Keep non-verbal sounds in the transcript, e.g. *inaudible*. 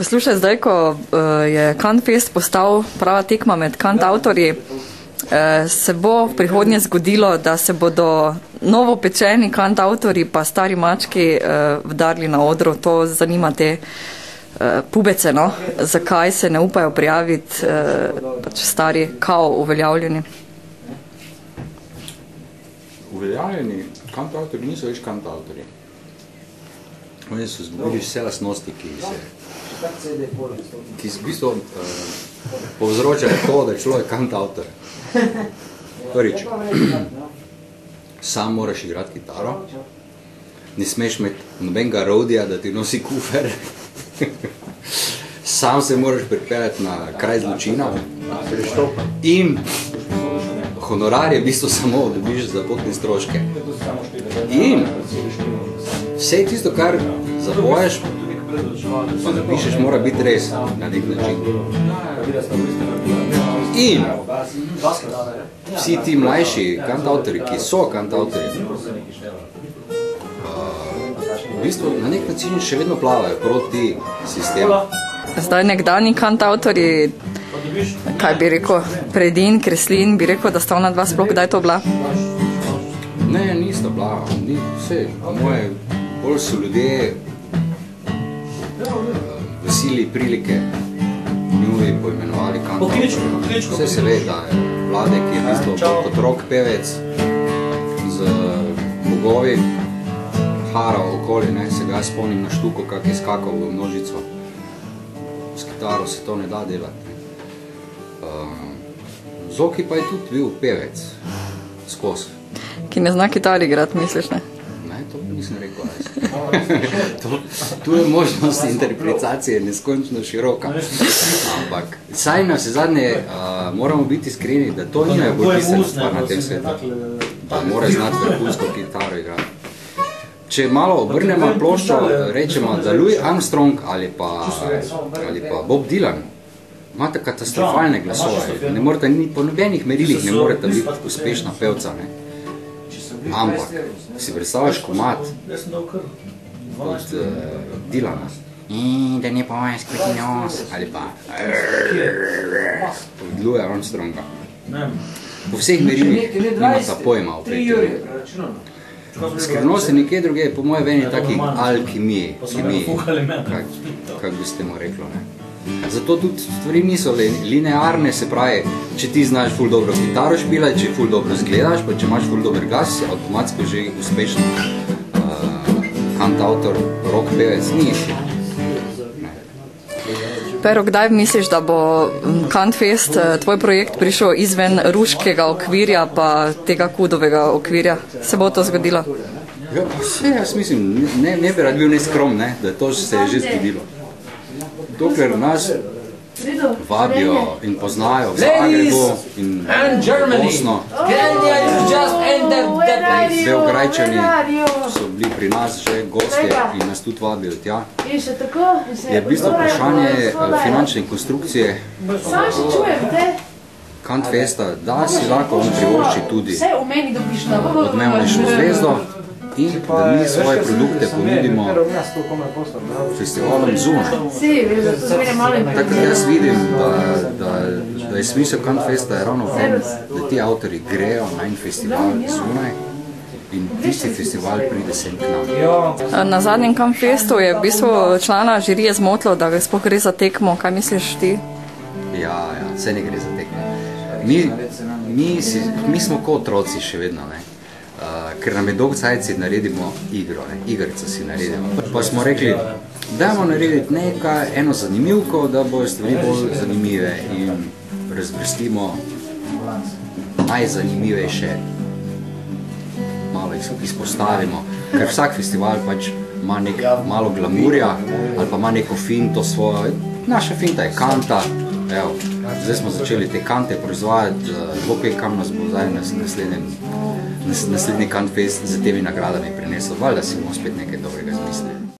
Poslušaj, zdaj, ko uh, je Kantfest postal prava tekma med kant avtorji, uh, se bo v prihodnje zgodilo, da se bodo novo pečeni kant avtorji pa stari mački uh, vdarli na odro. To zanima te uh, pubece, no? zakaj se ne upajo prijaviti uh, pač stari kao uveljavljeni. Uveljavljeni kant avtorji niso več kant avtorji. Oni so zgubili vse lasnosti, ki se ki v bistvu uh, povzročajo to, da je človek kant avtor. Prvič, sam moraš igrati kitaro, ne smeš imeti nobenega rodija, da ti nosi kufer, *laughs* sam se moraš pripeljati na kraj zločina. In honorar je v bistvu samo, dobiš za potne stroške. In vse tisto, kar zapoješ, pa napišeš, mora biti res na nek način. In vsi ti mlajši kantautori, ki so kantautori, v bistvu na nek način še vedno plavajo proti sistemu. Zdaj nekdani kant avtorji, kaj bi rekel, Predin, Kreslin, bi rekel, da sta ona dva sploh kdaj to bila? Ne, nista bila, ni, vse, moje, bolj so ljudje sili prilike njuji poimenovali kantautor. Vse se ve, da je vlade, ki je v bistvu kot rok pevec z bogovi haral okoli, ne, se ga spomnim na štuko, kak je skakal v množico. S kitaro se to ne da delati. Uh, Zoki pa je tudi bil pevec, skos. Ki ne zna kitari igrati, misliš, ne? Nisem rekel. to, tu je možnost interpretacije neskončno široka. Ampak, saj na vse zadnje uh, moramo biti iskreni, da to ni najbolj pisana stvar na tem svetu. Da mora znati vrhunsko kitaro igrati. Če malo obrnemo ploščo, rečemo, da Louis Armstrong ali pa, ali pa Bob Dylan imate katastrofalne glasove. Ne morete, ni, po nobenih merilih ne morete biti uspešna pevca. Ne? Ampak, si predstavljaš komat od uh, Dylana, in da ne povem skriti nos, ali pa od Louis Armstronga. Po vseh merilih nimata pojma o petju. Skrivnost je nekje druge, po moje veni taki alkimiji, kimiji, kak, kak bi ste mu reklo. Zato tudi stvari niso linearne, se pravi, če ti znaš ful dobro kitaro špilati, če ful dobro zgledaš, pa če imaš ful dober glas, si avtomatsko že uspešen uh, kantautor, rock pevec, ni še. Pero, kdaj misliš, da bo Kantfest, tvoj projekt, prišel izven ruškega okvirja pa tega kudovega okvirja? Se bo to zgodilo? Ja, vse, jaz mislim, ne, ne bi rad bil neskrom, ne, da to se je že zgodilo. Dokler nas vabijo in poznajo v Zagrebu in Bosno, Beograjčani so bili pri nas že gostje in nas tudi vabijo tja. Je v bistvu vprašanje finančne konstrukcije. Kantfesta, da si lahko on privošči tudi odmevnejšo zvezdo in da mi svoje produkte ponudimo festivalom zunaj. Tako da jaz vidim, da, da, da je smisel Kantfesta je ravno v tem, da ti avtori grejo na en festival zunaj in tisti festival pride sem k nam. Na zadnjem Kantfestu je v bistvu člana žirije zmotilo, da ga sploh gre za tekmo. Kaj misliš ti? Ja, ja, vse ne gre za tekmo. Mi, mi, si, mi smo kot otroci še vedno, ne? Uh, ker nam je dolg cajci naredimo igro, ne? igrico si naredimo. Pa smo rekli, dajmo narediti nekaj, eno zanimivko, da bojo stvari bolj zanimive in razvrstimo najzanimivejše, malo izpostavimo, ker vsak festival pač ima nek malo glamurja ali pa ima neko finto svojo. Naša finta je kanta, evo, zdaj smo začeli te kante proizvajati, Bog ve, kam nas bo zdaj na naslednjem naslednji Kantfest z temi nagradami prinesel. Valjda si bomo spet nekaj dobrega zmislili.